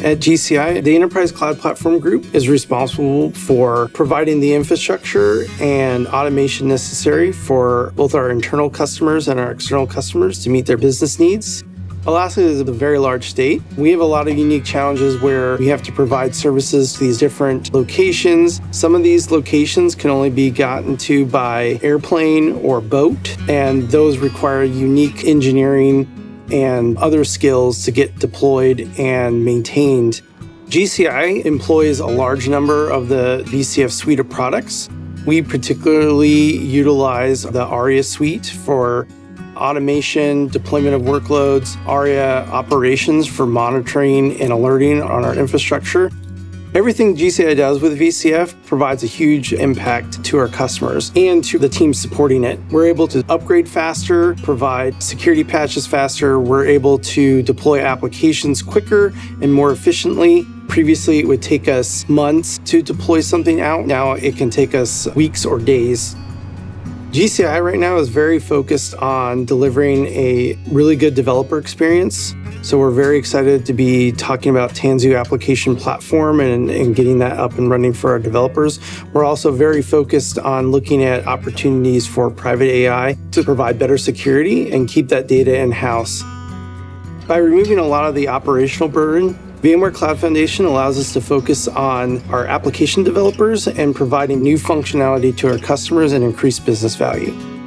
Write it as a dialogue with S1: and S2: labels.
S1: At GCI, the Enterprise Cloud Platform Group is responsible for providing the infrastructure and automation necessary for both our internal customers and our external customers to meet their business needs. Alaska is a very large state. We have a lot of unique challenges where we have to provide services to these different locations. Some of these locations can only be gotten to by airplane or boat, and those require unique engineering and other skills to get deployed and maintained. GCI employs a large number of the VCF suite of products. We particularly utilize the ARIA suite for automation, deployment of workloads, ARIA operations for monitoring and alerting on our infrastructure. Everything GCI does with VCF provides a huge impact to our customers and to the team supporting it. We're able to upgrade faster, provide security patches faster, we're able to deploy applications quicker and more efficiently. Previously, it would take us months to deploy something out. Now it can take us weeks or days. GCI right now is very focused on delivering a really good developer experience. So we're very excited to be talking about Tanzu application platform and, and getting that up and running for our developers. We're also very focused on looking at opportunities for private AI to provide better security and keep that data in-house. By removing a lot of the operational burden, VMware Cloud Foundation allows us to focus on our application developers and providing new functionality to our customers and increase business value.